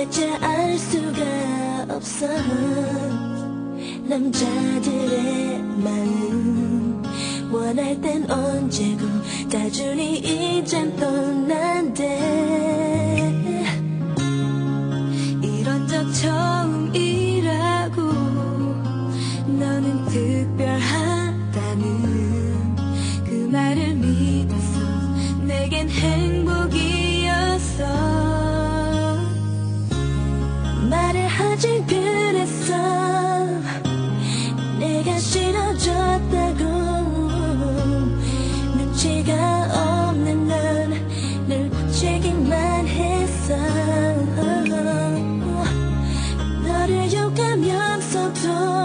대체 알 수가 없어. 남자들의 마음 원할 땐 언제고 다주니 이젠 떠난대. stop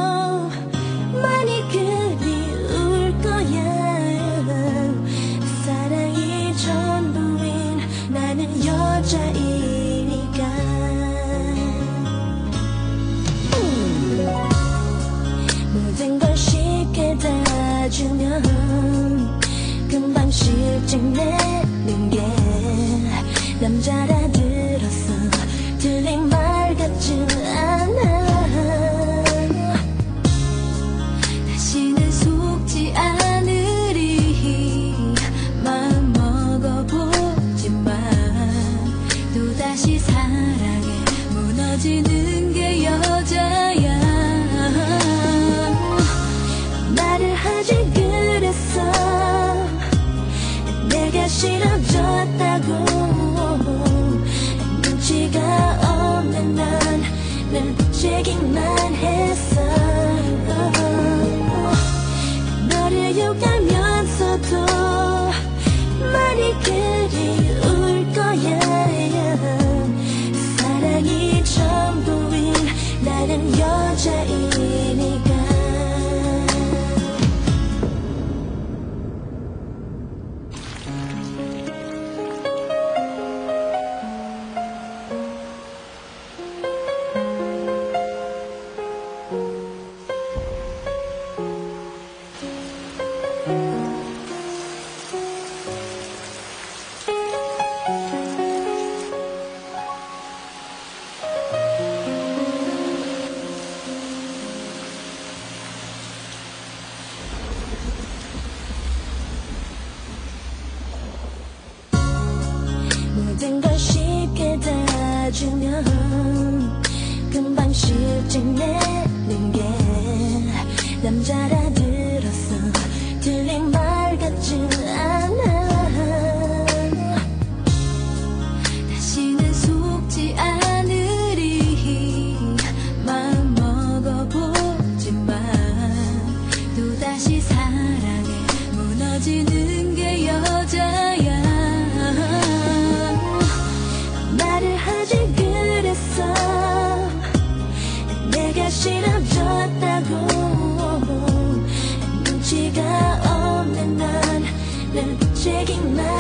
날 붙이기만 했어 너를 욕하면서도 많이 그리울 거야. 사랑이 전부인 나는 여자, 纪念 하고. 눈치가 없는 난 나를 책임만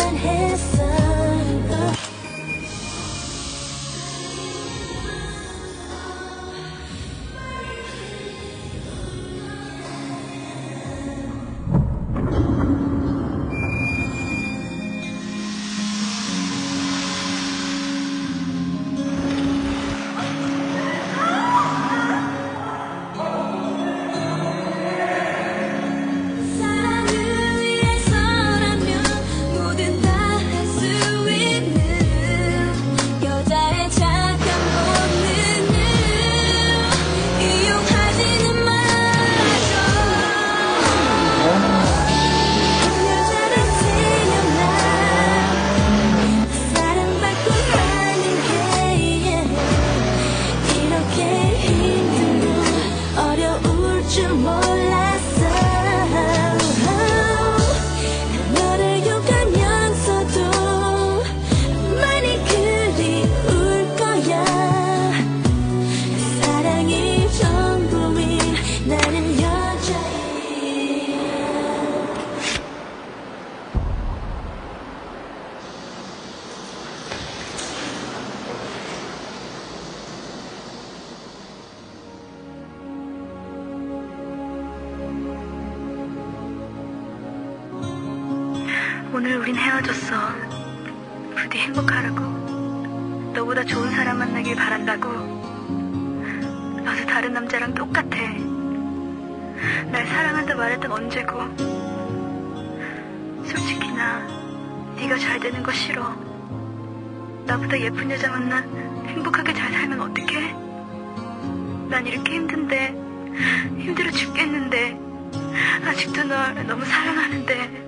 오늘 우린 헤어졌어. 부디 행복하라고. 너보다 좋은 사람 만나길 바란다고. 너도 다른 남자랑 똑같아. 날 사랑한다 말했던 언제고. 솔직히 나 네가 잘 되는 거 싫어. 나보다 예쁜 여자 만나 행복하게 잘 살면 어떡해? 난 이렇게 힘든데 힘들어 죽겠는데 아직도 널 너무 사랑하는데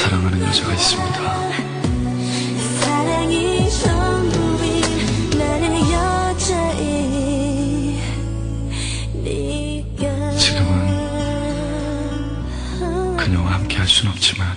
사랑하는 여자가 있습니다. 사랑이 성부인 나를 여자인 지금은 그녀와 함께 할 순 없지만